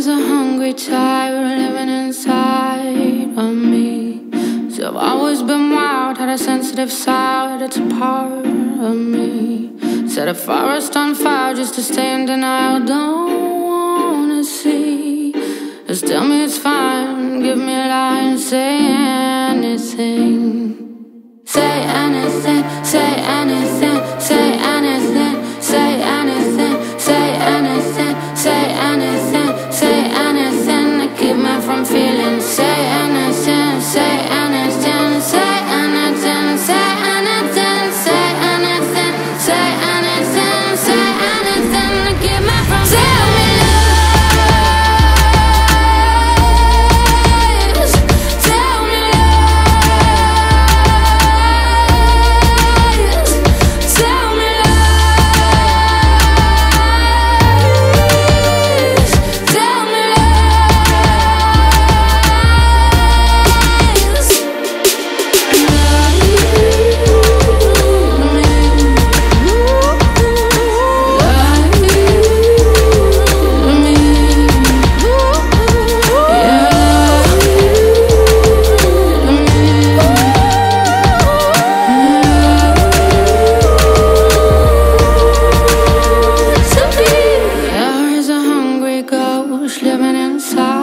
is a hungry tiger living inside of me. So I've always been wild, had a sensitive side, it's a part of me. Set a forest on fire just to stay in denial, don't wanna see. Just tell me it's fine, give me a lie and say anything. Say anything, say anything. who's living inside.